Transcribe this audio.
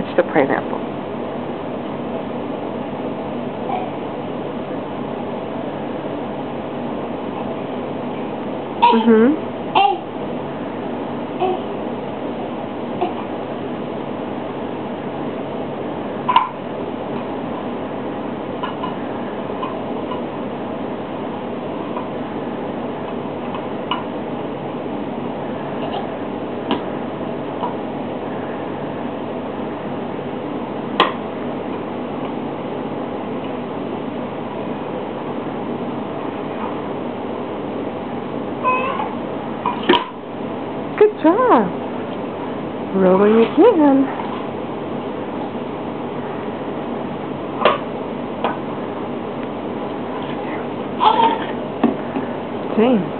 it's the pineapple. Mm-hmm. When you can. James.